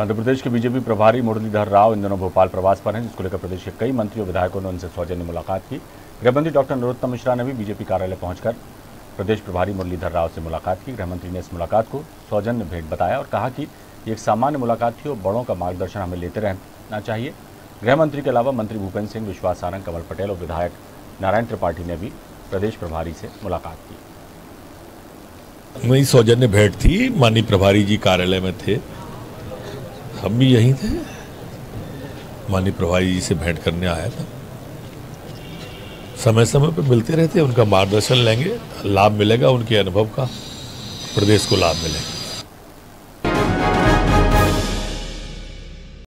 मध्य प्रदेश के बीजेपी प्रभारी मुरलीधर राव इन दिनों भोपाल प्रवास पर हैं, जिसको लेकर प्रदेश के कई मंत्रियों, विधायकों ने उनसे सौजन्य मुलाकात की। गृहमंत्री डॉक्टर नरोत्तम मिश्रा ने भी बीजेपी कार्यालय पहुंचकर प्रदेश प्रभारी मुरलीधर राव से मुलाकात की। गृहमंत्री ने इस मुलाकात को सौजन्य भेंट बताया और कहा कि एक सामान्य मुलाकात थी और बड़ों का मार्गदर्शन हमें लेते रहना चाहिए। गृहमंत्री के अलावा मंत्री भूपेंद्र सिंह विश्वास सारंग कमल पटेल और विधायक नारायण त्रिपाठी ने भी प्रदेश प्रभारी से मुलाकात की। वही सौजन्य भेंट थी। माननीय प्रभारी जी कार्यालय में थे। हम भी यहीं थे। मानी प्रभारी जी से भेंट करने आया था। समय समय पर मिलते रहते उनका मार्गदर्शन लेंगे, लाभ मिलेगा, उनके अनुभव का, प्रदेश को लाभ मिलेगा।